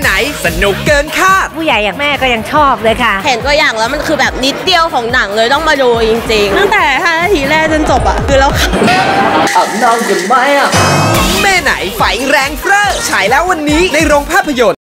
ไหน สนุกเกินคาด ผู้ใหญ่อย่างแม่ก็ยังชอบเลยค่ะ เห็นตัวอย่างแล้วมันคือแบบนิดเดียวของหนังเลยต้องมาดูจริงๆ ตั้งแต่5นาทีแรกจนจบอะ คือเราแม่ไหนไฟแรงเฟ้อฉายแล้ววันนี้ในโรงภาพยนตร์